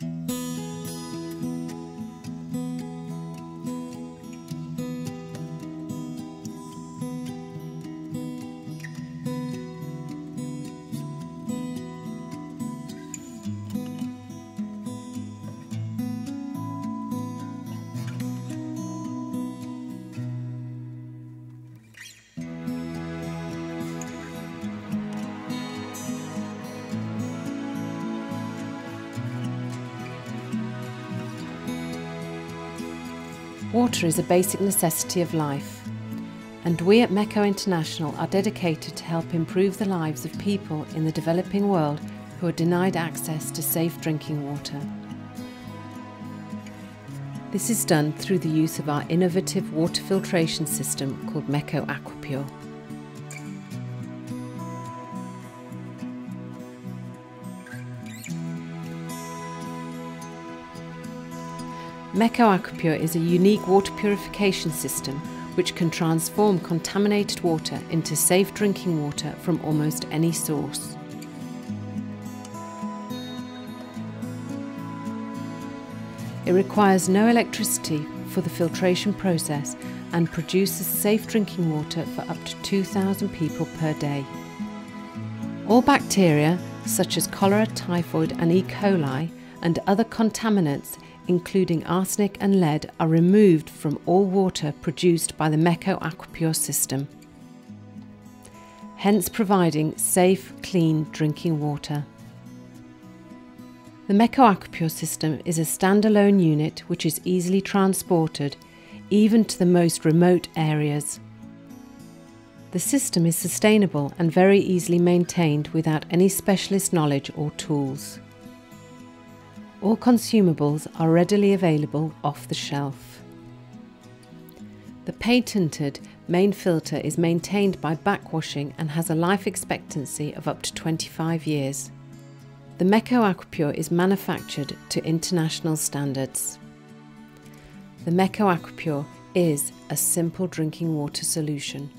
Música Water is a basic necessity of life, and we at MECO International are dedicated to help improve the lives of people in the developing world who are denied access to safe drinking water. This is done through the use of our innovative water filtration system called MECO Aquapure. MECO Aquapure is a unique water purification system which can transform contaminated water into safe drinking water from almost any source. It requires no electricity for the filtration process and produces safe drinking water for up to 2,000 people per day. All bacteria, such as cholera, typhoid, and E. coli, and other contaminants including arsenic and lead, are removed from all water produced by the MECO Aquapure system, hence providing safe, clean drinking water. The MECO Aquapure system is a standalone unit which is easily transported even to the most remote areas. The system is sustainable and very easily maintained without any specialist knowledge or tools. All consumables are readily available off the shelf. The patented main filter is maintained by backwashing and has a life expectancy of up to 25 years. The MECO Aquapure is manufactured to international standards. The MECO Aquapure is a simple drinking water solution.